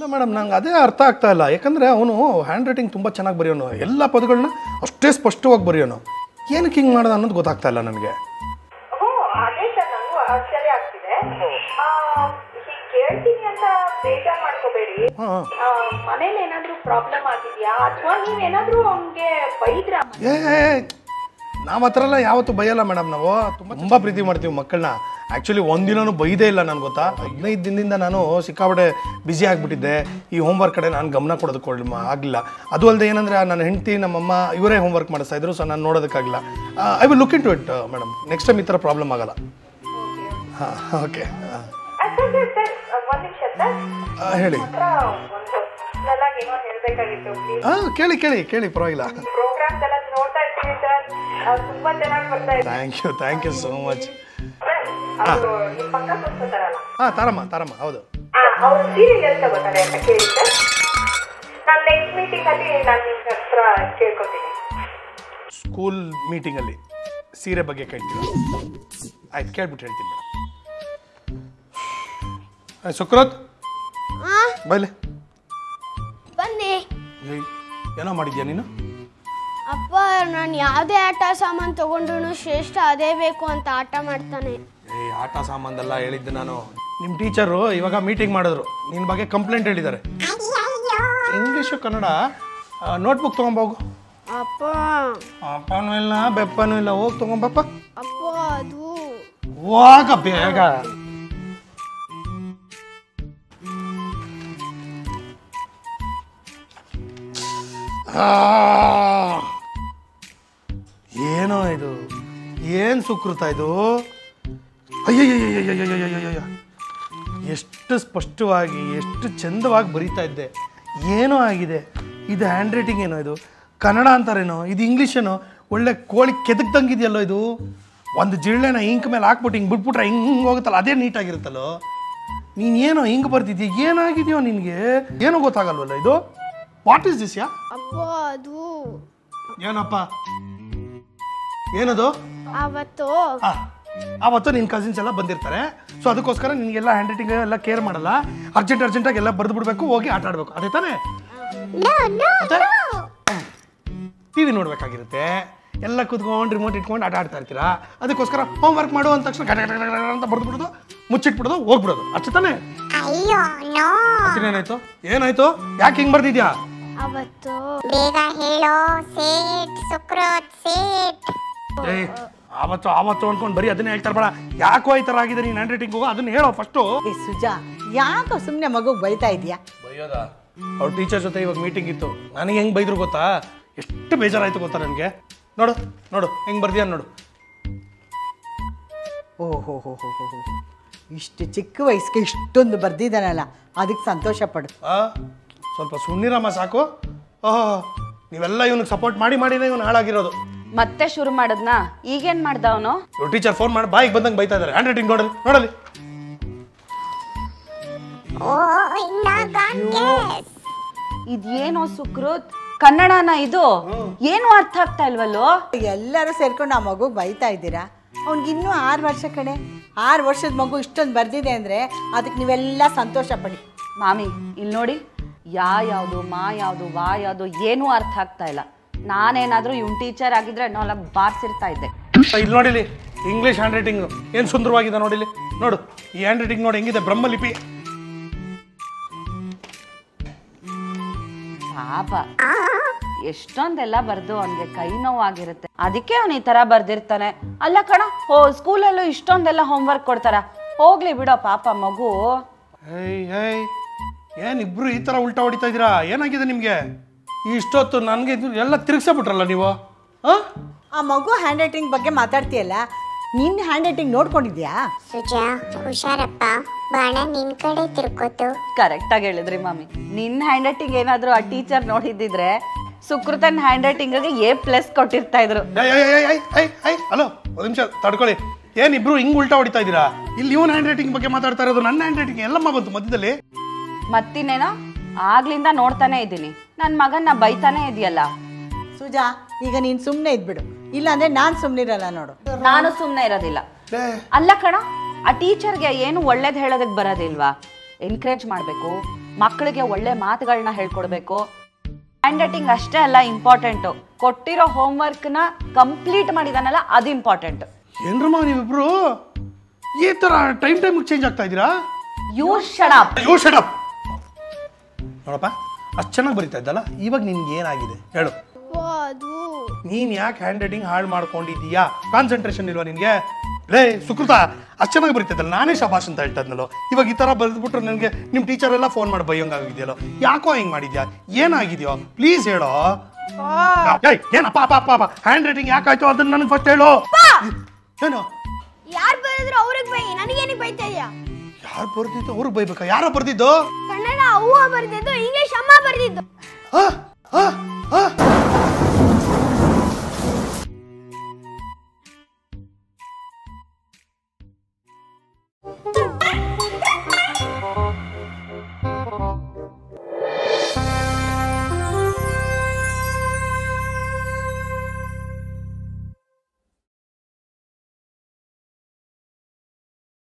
ಇಲ್ಲ ಮೇಡಮ್ ನಂಗೆ ಅದೇ ಅರ್ಥ ಆಗ್ತಾ ಇಲ್ಲ. ಯಾಕಂದರೆ ಅವನು ಹ್ಯಾಂಡ್ ರೈಟಿಂಗ್ ತುಂಬ ಚೆನ್ನಾಗಿ ಬರೆಯೋನು. ಎಲ್ಲ ಪದಗಳನ್ನ ಅಷ್ಟೇ ಸ್ಪಷ್ಟವಾಗಿ ಬರೆಯೋನು. ಏನಕ್ಕೆ ಹಿಂಗೆ ಮಾಡೋದು ಅನ್ನೋದು ಗೊತ್ತಾಗ್ತಾ ಇಲ್ಲ ನನಗೆ. ನಾವು ಹತ್ರ ಎಲ್ಲ ಯಾವತ್ತೂ ಬೈಯಲ್ಲ ಮೇಡಮ್ ನಾವು. ತುಂಬ ತುಂಬ ಪ್ರೀತಿ ಮಾಡ್ತೀವಿ ಮಕ್ಕಳನ್ನ ಆ್ಯಕ್ಚುಲಿ ಒಂದಿನೂ ಬೈದೇ ಇಲ್ಲ ನನಗೆ ಗೊತ್ತಾ? ಹದಿನೈದು ದಿನದಿಂದ ನಾನು ಸಿಕ್ಕಾಪಟ್ಟೆ ಬ್ಯುಸಿ ಆಗಿಬಿಟ್ಟಿದ್ದೆ. ಈ ಹೋಮ್ವರ್ಕ್ ಕಡೆ ನಾನು ಗಮನ ಕೊಡೋದಕ್ಕೆ ಆಗಲಿಲ್ಲ. ಅದು ಅಲ್ಲದೆ ಏನಂದರೆ ನನ್ನ ಹೆಂಡತಿ ನಮ್ಮಮ್ಮ ಇವರೇ ಹೋಮ್ವರ್ಕ್ ಮಾಡಿಸ್ತಾ ಇದ್ರು ಸೊ ನಾನು ನೋಡೋದಕ್ಕಾಗಿಲ್ಲ I will look into it madam next time ಈ ಥರ ಪ್ರಾಬ್ಲಮ್ ಆಗಲ್ಲ. ಹಾಂ ಓಕೆ ಹೇಳಿ. ಹಾಂ ಕೇಳಿ ಕೇಳಿ ಕೇಳಿ ಪರವಾಗಿಲ್ಲ. ತುಂಬಾ ಚೆನ್ನಾಗಿ ಬರ್ತಾ thank you thank you so much ಹಾ ತಾರಮ್ಮ ತಾರಮ್ಮ ಹೌದು. ಅವ್ರು ಸೀರಿಯಲ್ ಎಲ್ಲಿ ತಗೋತಾರೆ ಅಂತ ಕೇಳಿ ಸರ್ ನಾನು ನೆಕ್ಸ್ಟ್ ಮೀಟಿಂಗ್ ಅಲ್ಲಿ ನಾನು ನಿಮ್ಮ ಹತ್ರ ಕೇಳ್ಕೊತೀನಿ ಸ್ಕೂಲ್ ಮೀಟಿಂಗಲ್ಲಿ ಸೀರೆ ಬಗ್ಗೆ ಕೇಳ್ತೀನಿ ಆಯ್ತು ಕೇಳ್ಬಿಟ್ಟು ಹೇಳ್ತೀನಿ ಮೇಡಮ್ ಆಯ್ತು ಸುಕ್ರೋತ್. ಬೈಲೆ ಬನ್ನಿ. ಏನೋ ಮಾಡಿದ್ಯಾ ನೀನು? ಅಪ್ಪ ನಾನು ಯಾವುದೇ ಆಟ ಸಾಮಾನು ತಗೊಂಡ್ರು ಶ್ರೇಷ್ಠ ಅದೇ ಬೇಕು ಅಂತ ಆಟ ಮಾಡ್ತಾನೆ. ಏಯ್ ಆಟ ಸಾಮಾನೆಲ್ಲ ಹೇಳಿದ್ದೆ ನಾನು. ನಿಮ್ಮ ಟೀಚರು ಇವಾಗ ಮೀಟಿಂಗ್ ಮಾಡಿದ್ರು. ನಿನ್ನ ಬಗ್ಗೆ ಕಂಪ್ಲೇಂಟ್ ಹೇಳಿದ್ದಾರೆ. ಇಂಗ್ಲೀಷು ಕನ್ನಡ ನೋಟ್ಬುಕ್ ತೊಗೊಂಬೋಗು ಅಪ್ಪ. ಅಪ್ಪನೂ ಇಲ್ಲ ಬೆಪ್ಪನೂ ಇಲ್ಲ ಹೋಗಿ ತೊಗೊಂಬಪ್ಪ ಅಪ್ಪ ಅದು. ಹೋಗ ಬೇಗ. ಆ, ಏನು ಸುಕೃತ ಇದು? ಅಯ್ಯಯ್ಯಯ್ಯಯ್ಯಯ್ಯಯ್ಯಯ್ಯಯ್ಯ ಎಷ್ಟು ಸ್ಪಷ್ಟವಾಗಿ ಎಷ್ಟು ಚಂದವಾಗಿ ಬರೀತಾ ಇದ್ದೆ. ಏನೋ ಆಗಿದೆ. ಇದು ಹ್ಯಾಂಡ್ ರೈಟಿಂಗ್ ಏನೋ ಇದು? ಕನ್ನಡ ಅಂತಾರೇನೋ? ಇದು ಇಂಗ್ಲೀಷೇನೋ ಒಳ್ಳೆ ಕೋಳಿ ಕೆದಕ್ದಂಗಿದೆಯಲ್ಲೋ ಇದು? ಒಂದು ಜಿಳ್ಳೆನ ಇಂಕ್ ಮೇಲೆ ಹಾಕ್ಬಿಟ್ಟು ಹಿಂಗೆ ಬಿಟ್ಬಿಟ್ರೆ ಹಿಂಗೆ ಹೋಗುತ್ತಲ್ಲ? ಅದೇ ನೀಟಾಗಿರುತ್ತಲ್ಲೋ? ನೀನು ಏನೋ ಹಿಂಗೆ ಬರ್ತಿದ್ಯ? ಏನಾಗಿದೆಯೋ ನಿನಗೆ? ಏನೋ ಗೊತ್ತಾಗಲ್ವಲ್ಲ ಇದು? ವಾಟ್ ಇಸ್ ದಿಸ್ ಯಾ? ಏನಪ್ಪ? ಏನದು? ಅವತ್ತು ಆ, ಆವತ್ತು ನಿನ್ನ ಕಸಿನ್ಸ್ ಎಲ್ಲ ಬಂದಿರ್ತಾರೆ. ಸೊ ಅದಕ್ಕೋಸ್ಕರ ನಿನಗೆಲ್ಲ ಹ್ಯಾಂಡ್ ರೈಟಿಂಗ್ ಎಲ್ಲ ಕೇರ್ ಮಾಡಲ್ಲ. ಅರ್ಜೆಂಟ್ ಅರ್ಜೆಂಟಾಗಿ ಎಲ್ಲ ಬರೆದು ಬಿಡಬೇಕು ಹೋಗಿ ಆಟ ಆಡಬೇಕು. ಅದೇ ತಾನೇ? ಟಿ ವಿ ನೋಡ್ಬೇಕಾಗಿರುತ್ತೆ. ಎಲ್ಲ ಕುತ್ಕೊಂಡು ರಿಮೋಟ್ ಇಟ್ಕೊಂಡು ಆಟ ಆಡ್ತಾ ಇರ್ತೀರಾ? ಅದಕ್ಕೋಸ್ಕರ ಹೋಮ್ ವರ್ಕ್ ಮಾಡು ಅಂದ ತಕ್ಷಣ ಗಡ ಗಡ ಗಡ ಗಡ ಅಂತ ಬರೆದು ಬಿಡೋದು ಮುಚ್ಚಿಟ್ಬಿಡೋದು ಹೋಗ್ಬಿಡೋದು. ಅಷ್ಟೇ ತಾನೇ? ಅಯ್ಯೋ ನೋ ಏನಾಯ್ತು? ಏನಾಯ್ತು? ಯಾಕೆ ಹಿಂಗೆ ಬರ್ದಿದ್ಯಾ? ಅವತ್ತು ಬೇಗ ಹೇಳೋ ಸೇಟ್ ಸುಕ್ರೋತ್ ಸೇಟ್ ಏಯ್ ಆವತ್ತು ಆವತ್ತು ಅನ್ಕೊಂಡು ಬರೀ ಅದನ್ನೇ ಹೇಳ್ತಾರೆ ಬೇಡ ಯಾಕೋ ಈ ಥರ ಆಗಿದೆ ನೀನು ಹ್ಯಾಂಡ್ ರೈಟಿಂಗು ಅದನ್ನ ಹೇಳೋ ಫಸ್ಟು ಏ ಸುಜಾ ಯಾಕೋ ಸುಮ್ಮನೆ ಮಗು ಬೈತಾ ಇದೀಯಾ ಬೈಯೋದ? ಅವ್ರ ಟೀಚರ್ ಜೊತೆ ಇವಾಗ ಮೀಟಿಂಗ್ ಇತ್ತು. ನನಗೆ ಹೆಂಗೆ ಬೈದ್ರು ಗೊತ್ತಾ? ಎಷ್ಟು ಬೇಜಾರಾಯ್ತು ಗೊತ್ತಾ ನನಗೆ? ನೋಡು ನೋಡು ಹೆಂಗೆ ಬರ್ದಿಯ ನೋಡು. ಓ ಹೋ ಹೋ ಹೋ ಹೋ ಹೋ. ಇಷ್ಟು ಚಿಕ್ಕ ವಯಸ್ಸಿಗೆ ಇಷ್ಟೊಂದು ಬರ್ದಿದ್ದಾನಲ್ಲ ಅದಕ್ಕೆ ಸಂತೋಷ ಪಡು. ಆ ಸ್ವಲ್ಪ ಸುಣ್ಣಿರಮ್ಮ ಸಾಕು. ಓಹೋ ನೀವೆಲ್ಲ ಇವನಿಗೆ ಸಪೋರ್ಟ್ ಮಾಡಿ ಮಾಡಿನೇ ಇವನು ಹಾಳಾಗಿರೋದು. ಮತ್ತೆ ಶುರು ಮಾಡದ್ನ? ಈಗೇನ್ ಮಾಡ್ದ ಅವನು? ಟೀಚರ್ ಫೋನ್ ಮಾಡಿ ಬಾಯಿಗೆ ಬಂದಂಗೆ ಬೈತಾ ಇದ್ದಾರೆ ಹ್ಯಾಂಡ್ ರೈಟಿಂಗ್ ನೋಡಲಿ ನೋಡಲಿ ಇದೇನೋ ಸುಕೃತ್ ಕನ್ನಡನ ಇದು? ಏನು ಅರ್ಥ ಆಗ್ತಾ ಇಲ್ವಲ್ಲೋ? ಎಲ್ಲರೂ ಸೇರ್ಕೊಂಡು ಆ ಮಗು ಬೈತಾ ಇದ್ದೀರಾ? ಅವ್ನಿಗಿನ್ನೂ ಆರು ವರ್ಷ ಕಡೆ ಆರು ವರ್ಷದ ಮಗು ಇಷ್ಟೊಂದು ಬರ್ದಿದೆ ಅಂದರೆ ಅದಕ್ಕೆ ನೀವೆಲ್ಲ ಸಂತೋಷ ಪಡಿ. ಮಾಮಿ ಇಲ್ಲಿ ನೋಡಿ ಯಾ ಯಾವುದು ಮಾ ಯಾವುದು ವಾ ಯಾವುದು ಏನೂ ಅರ್ಥ ಆಗ್ತಾ ಇಲ್ಲ. ನಾನೇನಾದ್ರೂ ಇವ್ನ ಟೀಚರ್ ಆಗಿದ್ರೆ ಅನ್ನೋಲ್ಲ ಬಾರ್ಸಿರ್ತಾ ಇದ್ದೆ. ಇಲ್ಲಿ ನೋಡಿಲಿ ಇಂಗ್ಲಿಷ್ ಹ್ಯಾಂಡ್ ರೈಟಿಂಗ್ ಏನ್ ಸುಂದರವಾಗಿದೆ ನೋಡಿಲಿ ನೋಡು ಈ ಹ್ಯಾಂಡ್ ರೈಟಿಂಗ್ ನೋಡಿ ಹೆಂಗಿದೆ? ಬ್ರಹ್ಮಲಿಪಿ. ಪಾಪ ಎಷ್ಟೊಂದೆಲ್ಲ ಬರ್ದು ಅವನಿಗೆ ಕೈ ನೋವಾಗಿರುತ್ತೆ. ಅದಕ್ಕೆ ಅವನು ಈ ತರ ಬರ್ದಿರ್ತಾನೆ. ಅಲ್ಲ ಕಣ ಓ ಸ್ಕೂಲಲ್ಲೂ ಇಷ್ಟೊಂದೆಲ್ಲ ಹೋಮ್ವರ್ಕ್ ಕೊಡ್ತಾರ. ಹೋಗ್ಲಿ ಬಿಡೋ ಪಾಪ ಮಗು. ಏನು ಇಬ್ರು ಈ ತರ ಉಲ್ಟಾ ಹೊಡಿತಾ ಇದೀರಾ ಏನಾಗಿದೆ ನಿಮಗೆ? ಇಷ್ಟೊತ್ತು ನನಗೆ ಇದು ಎಲ್ಲ ತಿರುಗಿಸ್ಬಿಟ್ರಲ್ಲ ನೀವು? ಹಾಂ ಆ ಮಗು ಹ್ಯಾಂಡ್ ರೈಟಿಂಗ್ ಬಗ್ಗೆ ಮಾತಾಡ್ತೀಯಲ್ಲ ನಿನ್ನ ಹ್ಯಾಂಡ್ ರೈಟಿಂಗ್ ನೋಡ್ಕೊಂಡಿದ್ಯಾ? ಸುಜಾ ಹುಷಾರಪ್ಪ. ಬಾಣ ನಿನ್ ಕಡೆ ತಿರ್ಕೋತು. ಕರೆಕ್ಟ್ ಆಗಿ ಹೇಳಿದ್ರಿ ಮಾಮಿ. ನಿನ್ನ ಹ್ಯಾಂಡ್ ರೈಟಿಂಗ್ ಏನಾದರೂ ಆ ಟೀಚರ್ ನೋಡಿದ್ದಿದ್ರೆ ಸುಕೃತನ್ ಹ್ಯಾಂಡ್ ರೈಟಿಂಗ್ ಎ ಪ್ಲಸ್ ಕೊಟ್ಟಿರ್ತಾ ಇದ್ರು. ಹಲೋ ಒಂದು ನಿಮಿಷ ತಡ್ಕೊಳ್ಳಿ. ಏನು ಇಬ್ರು ಹಿಂಗೆ ಉಲ್ಟಾ ಹೊಡಿತಾ ಇದೀರಾ ಇಲ್ಲಿ ಇವನ್ ಹ್ಯಾಂಡ್ ರೈಟಿಂಗ್ ಬಗ್ಗೆ ಮಾತಾಡ್ತಾ ಇರೋದು ನನ್ನ ಹ್ಯಾಂಡ್ ರೈಟಿಂಗ್ ಎಲ್ಲಮ್ಮ ಬಂತು ಮಧ್ಯದಲ್ಲಿ? ಮತ್ತಿನ್ನೇನೋ ಆಗ್ಲಿಂದ ನೋಡ್ತಾನೆ ಇದ್ದೀನಿ. ನನ್ನ ಮಗನ್ನ ಬೈತಾನೆ ಇದೆಯಲ್ಲ. ಸುಜಾ ಈಗ ನೀನ್ ಸುಮ್ನೆ ಇದ್ಬಿಡು. ಇಲ್ಲಾಂದ್ರೆ ನಾನು ಸುಮ್ಮನಿರಲ್ಲ ನೋಡು. ನಾನು ಸುಮ್ನೆ ಇರೋದಿಲ್ಲ. ಅಲ್ಲ ಕಣ ಆ ಟೀಚರ್ಗೆ ಏನು ಒಳ್ಳೇದ್ ಹೇಳೋದಕ್ಕೆ ಬರೋದಿಲ್ವಾ? ಎನ್ಕರೇಜ್ ಮಾಡಬೇಕು ಮಕ್ಕಳಿಗೆ ಒಳ್ಳೆ ಮಾತುಗಳನ್ನ ಹೇಳ್ಕೊಡ್ಬೇಕು. ಹ್ಯಾಂಡ್ ರೈಟಿಂಗ್ ಅಷ್ಟೇ ಅಲ್ಲ ಇಂಪಾರ್ಟೆಂಟು ಕೊಟ್ಟಿರೋ ಹೋಮ್ವರ್ಕ್ನ ಕಂಪ್ಲೀಟ್ ಮಾಡಿದಾನಲ್ಲ ಅದು ಇಂಪಾರ್ಟೆಂಟ್ ಏನ್ರಮ್ಮ ನೀವಿಬ್ರು? ಈ ತರ ಟೈಮ್ ಟೈಮ್ ಚೇಂಜ್ ಆಗ್ತಾ ಇದ್ದೀರಾ? ಯು ಶಡಪ್ ಯು ಶಡಪ್ ನೋಡಪ್ಪ. ಅಷ್ಟು ಚೆನ್ನಾಗಿ ಬರೀತಾ ಇದ್ದಲ್ಲ? ಇವಾಗ ನಿನ್ಗೆ ಏನಾಗಿದೆ? ಹೇಳು. ನೀನ್ ಯಾಕೆ ಹ್ಯಾಂಡ್ ರೈಟಿಂಗ್ ಹಾಳು ಮಾಡ್ಕೊಂಡಿದ್ದೀಯಾ? ಕಾನ್ಸಂಟ್ರೇಷನ್ ಇಲ್ವಾ ನಿನ್ಗೆ? ಲೇ ಸುಕೃತ ಅಷ್ಟು ಚೆನ್ನಾಗಿ ಬರೀತಿದ್ದಲ್ಲ ನಾನೇ ಶಬಾಷ್ ಅಂತ ಹೇಳ್ತಾ ಇದ್ನಲ್ಲೋ ಇವಾಗ ಈ ಥರ ಬರೆದ್ಬಿಟ್ರೆ ನನಗೆ ನಿಮ್ಮ ಟೀಚರ್ ಎಲ್ಲ ಫೋನ್ ಮಾಡಿ ಬೈಯಂಗಾಗಿದೆಯಲ್ಲೋ ಯಾಕೋ ಹಿಂಗೆ ಮಾಡಿದ್ಯಾ? ಏನಾಗಿದ್ಯೋ? ಪ್ಲೀಸ್ ಹೇಳೋ. ಏನಪ್ಪ ಪಾಪ ಅಪ್ಪ ಹ್ಯಾಂಡ್ ರೈಟಿಂಗ್ ಯಾಕಾಯ್ತು ಅದನ್ನ ನನಗೆ ಫಸ್ಟ್ ಹೇಳು. ಏನು? ಯಾರು ಬರೆದ್ರು ಅವ್ರಿಗೆ ಬೈ. ನನಗೇನಿಗೆ ಬೈತಾ ಇದೆಯಾ? ಯಾರು ಬರ್ದಿದ್ದು? ಅವ್ರಿಗೆ ಬೈಬೇಕಾ? ಯಾರೋ ಬರ್ದಿದ್ದು? ಕನ್ನಡ ಅವ್ವ ಬರ್ದಿದ್ದು ಇಂಗ್ಲಿಷ್ ಅಮ್ಮ ಆ.